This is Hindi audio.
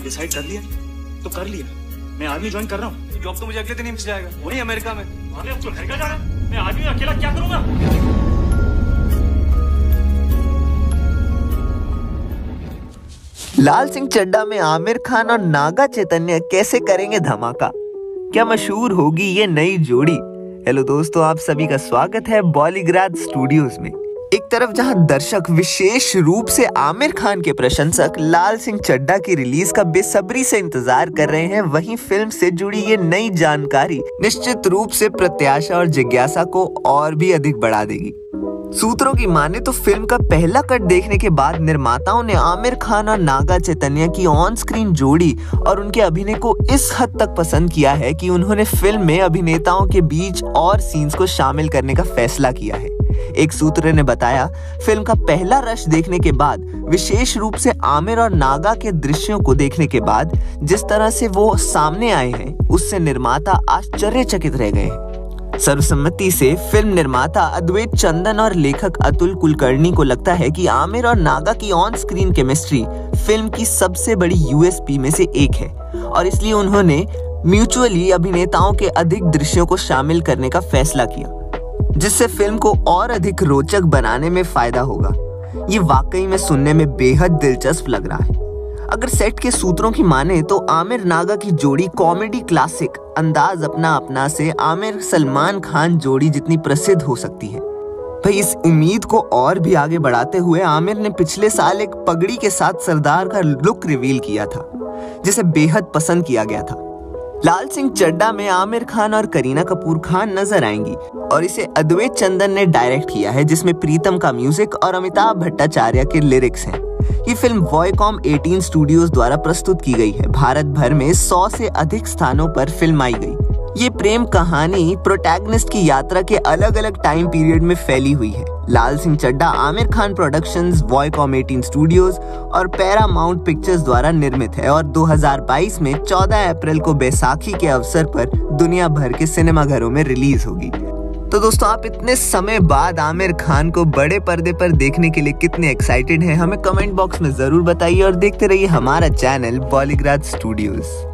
डिसाइड कर लिया। तो कर लिया। मैं आर्मी ज्वाइन कर रहा हूँ। जॉब तो मुझे अगले दिन ही मिल जाएगा। वही अमेरिका में। अरे अब तो घर का है मैं आर्मी में अकेला क्या करूँगा? लाल सिंह चड्डा में आमिर खान और नागा चैतन्य कैसे करेंगे धमाका? क्या मशहूर होगी ये नई जोड़ी? हेलो दोस्तों आप सभी का स्वागत है बॉलीग्राड स्टूडियोज में। तरफ़ जहाँ दर्शक विशेष रूप से आमिर खान के प्रशंसक लाल सिंह चड्डा की रिलीज़ का बेसब्री से इंतज़ार कर रहे हैं, वहीं फ़िल्म से जुड़ी ये नई जानकारी निश्चित रूप से प्रत्याशा और जिज्ञासा को और भी अधिक बढ़ा देगी। सूत्रों की माने तो फ़िल्म का पहला कट देखने के बाद निर्माताओं ने आमिर खान और नागा चैतन्य की ऑन स्क्रीन जोड़ी और उनके अभिनय को इस हद तक पसंद किया है कि उन्होंने फ़िल्म में अभिनेताओं के बीच और सीन्स को शामिल करने का फैसला किया है। एक सूत्र ने बताया, फ़िल्म का पहला रश देखने के बाद, विशेष रूप से आमिर और नागा के दृश्यों को देखने के बाद, जिस तरह से वो सामने आए हैं, उससे निर्माता आश्चर्यचकित रह गए। सर्वसम्मति से फ़िल्म निर्माता अद्वैत चंदन और लेखक अतुल कुलकर्णी को लगता है कि आमिर और नागा की ऑन स्क्रीन केमिस्ट्री फ़िल्म की सबसे बड़ी यूएसपी में से एक है, और इसलिए उन्होंने म्यूचुअली अभिनेताओं के अधिक दृश्यों को शामिल करने का फैसला किया। जिससे फ़िल्म को और अधिक रोचक बनाने में फ़ायदा होगा। ये वाकई में सुनने में बेहद दिलचस्प लग रहा है। अगर सेट के सूत्रों की माने तो आमिर नागा की जोड़ी कॉमेडी क्लासिक अंदाज अपना अपना से आमिर सलमान खान जोड़ी जितनी प्रसिद्ध हो सकती है। भाई, इस उम्मीद को और भी आगे बढ़ाते हुए आमिर ने पिछले साल एक पगड़ी के साथ सरदार का लुक रिवील किया था, जिसे बेहद पसंद किया गया था। लाल सिंह चड्डा में आमिर खान और करीना कपूर खान नज़र आएँगी और इसे अद्वैत चंदन ने डायरेक्ट किया है, जिसमें प्रीतम का म्यूज़िक और अमिताभ भट्टाचार्य के लिरिक्स हैं। ये फ़िल्म वॉयकॉम 18 स्टूडियोज द्वारा प्रस्तुत की गई है। भारत भर में 100 से अधिक स्थानों पर फ़िल्म आई गई। ये प्रेम कहानी प्रोटैगनिस्ट की यात्रा के अलग अलग टाइम पीरियड में फैली हुई है। Laal Singh Chaddha Aamir Khan productions Viacom 18 studios और पैरामाउंट पिक्चर्स द्वारा निर्मित है और 2022 में 14 अप्रैल को बैसाखी के अवसर पर दुनिया भर के सिनेमाघरों में रिलीज़ होगी। तो दोस्तों, आप इतने समय बाद आमिर खान को बड़े पर्दे पर देखने के लिए कितने एक्साइटेड हैं, हमें कमेंट बॉक्स में ज़रूर बताइए और देखते रहिए हमारा चैनल बॉलीग्राज स्टूडियोज